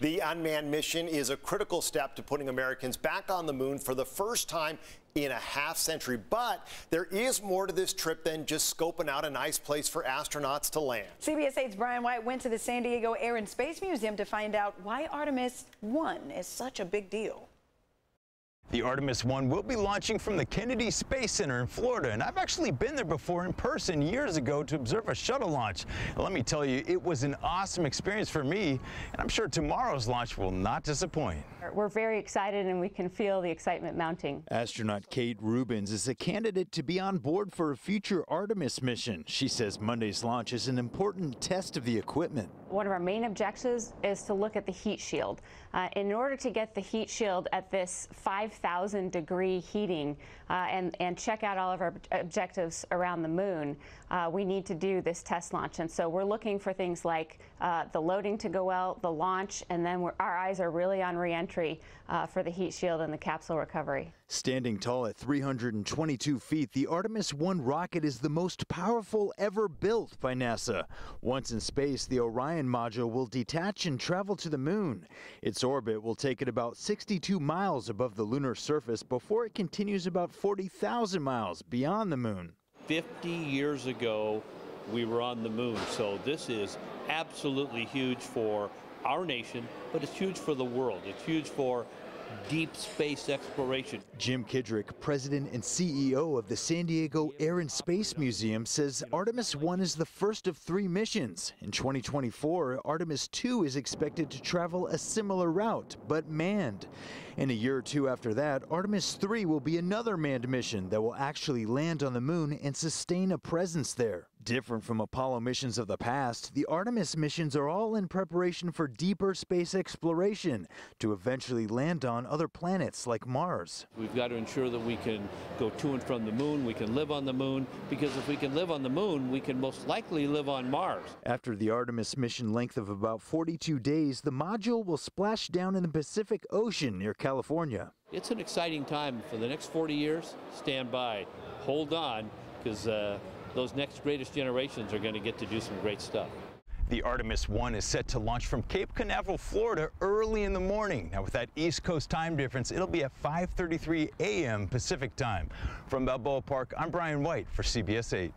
The unmanned mission is a critical step to putting Americans back on the moon for the first time in a half century. But there is more to this trip than just scoping out a nice place for astronauts to land. CBS 8's Brian White went to the San Diego Air and Space Museum to find out why Artemis 1 is such a big deal. The Artemis 1 will be launching from the Kennedy Space Center in Florida, and I've actually been there before in person years ago to observe a shuttle launch. And let me tell you, it was an awesome experience for me, and I'm sure tomorrow's launch will not disappoint. We're very excited, and we can feel the excitement mounting. Astronaut Kate Rubins is a candidate to be on board for a future Artemis mission. She says Monday's launch is an important test of the equipment. One of our main objectives is to look at the heat shield. Uh, in order to get the heat shield at this 5,000 degree heating uh, and, and check out all of our objectives around the moon, uh, we need to do this test launch. And so we're looking for things like uh, the loading to go well, the launch, and then our eyes are really on reentry uh, for the heat shield and the capsule recovery. Standing tall at 322 feet, the Artemis 1 rocket is the most powerful ever built by NASA. Once in space, the Orion module will detach and travel to the moon. Its orbit will take it about 62 miles above the lunar surface before it continues about 40,000 miles beyond the moon. 50 years ago, we were on the moon, so this is absolutely huge for our nation, but it's huge for the world. It's huge for deep space exploration. Jim Kidrick, president and CEO of the San Diego Air and Space Museum, says Artemis 1 is the first of three missions. In 2024, Artemis 2 is expected to travel a similar route, but manned. In a year or two after that, Artemis 3 will be another manned mission that will actually land on the moon and sustain a presence there. Different from Apollo missions of the past, the Artemis missions are all in preparation for deeper space exploration to eventually land on other planets like Mars. We've got to ensure that we can go to and from the moon, we can live on the moon, because if we can live on the moon, we can most likely live on Mars. After the Artemis mission length of about 42 days, the module will splash down in the Pacific Ocean near California. It's an exciting time for the next 40 years. Stand by, hold on, because uh, those next greatest generations are going to get to do some great stuff. The Artemis 1 is set to launch from Cape Canaveral, Florida early in the morning. Now with that East Coast time difference, it'll be at 5.33 a.m. Pacific time. From Balboa Park, I'm Brian White for CBS 8.